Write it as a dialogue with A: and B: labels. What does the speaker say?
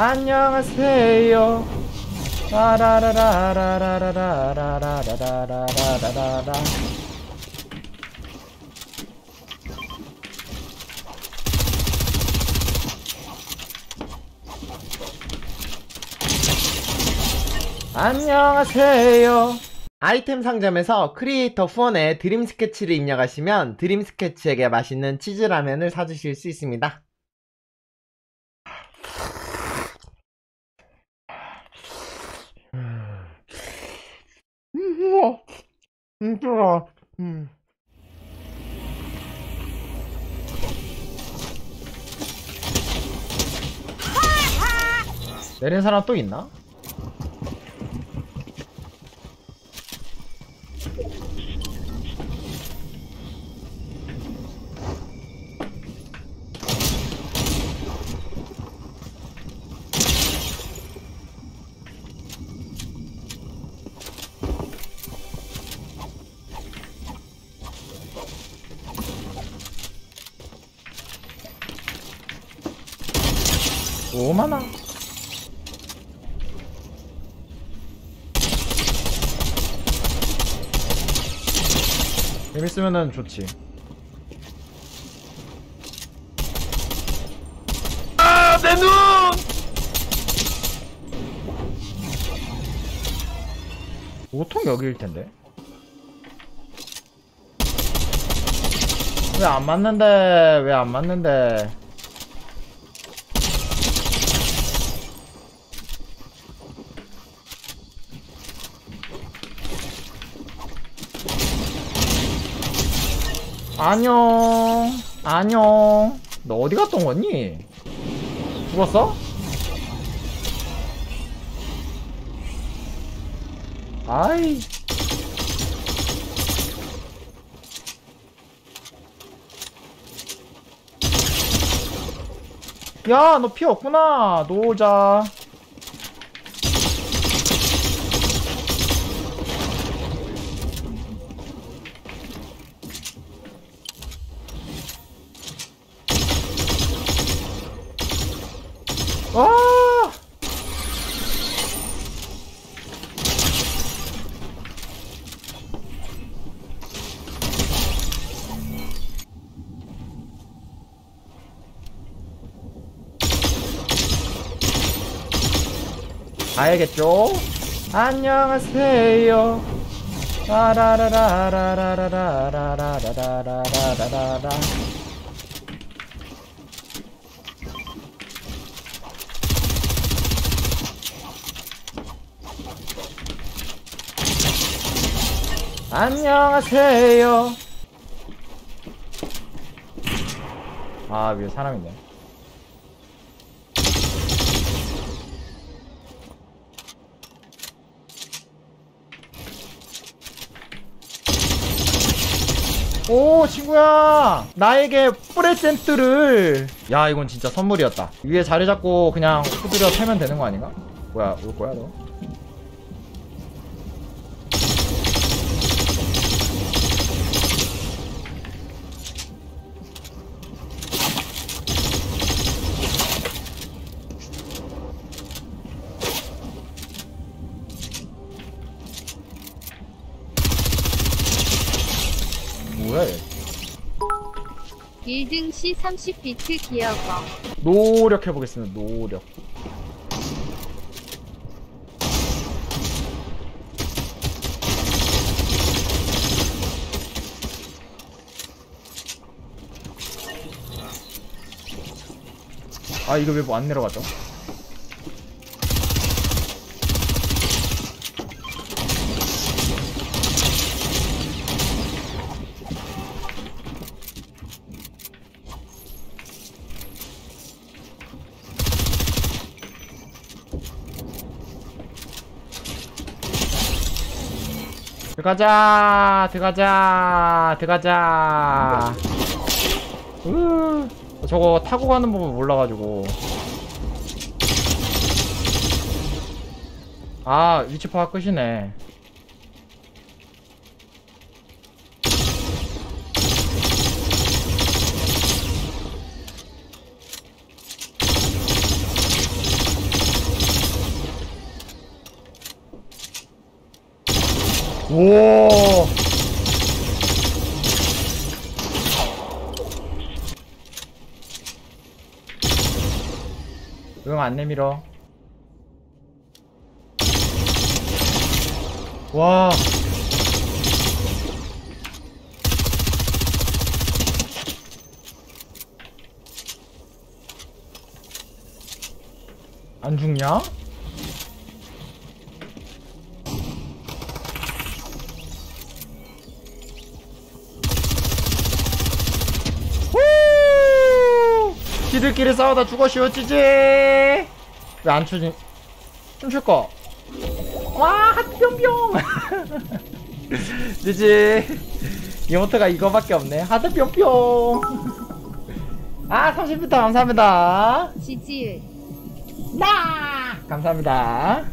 A: 안녕하세요. 라라라라라라라라라라라라라라라. 안녕하세요. 아이템 상점에서 크리에이터 후원에 드림 스케치를 입력하시면 드림 스케치에게 맛있는 치즈라면을 사주실 수 있습니다. 음, 우와. 음, 좋아. 음. 내린 사람 또 있나? 오 많아. 재밌으면은 좋지. 아, 내 눈! 보통 여기일 텐데. 왜 안 맞는데? 왜 안 맞는데? 안녕. 안녕. 너 어디 온 거니? 죽었어? 아이. 야 너 피 없구나. 놓자 와! 가야겠죠? 안녕하세요. 라라라라라라라라라라라라라라라. 안녕하세요. 아, 위에 사람 있네. 오, 친구야. 나에게 프레젠트를. 야, 이건 진짜 선물이었다. 위에 자리 잡고 그냥 후드려 패면 되는 거 아닌가? 뭐야, 올 거야, 너?
B: 1등 시 30비트 기어거
A: 노력해보겠습니다, 노력. 아, 이거 왜 뭐 안 내려가죠? 들어가자 들어가자 들어가자. 으 저거 타고 가는 법을 몰라가지고. 아 위치 파악 끝이네 오. 응, 안 내밀어. 와. 안 죽냐? 지들끼리 싸우다 죽어 쉬웠지지? 왜 안 추지? 춤출까? 와 하트 뿅뿅 지지? 이모트가 이거밖에 없네. 하트 뿅뿅 아 30부터 감사합니다.
B: 지지율.
A: 나! 감사합니다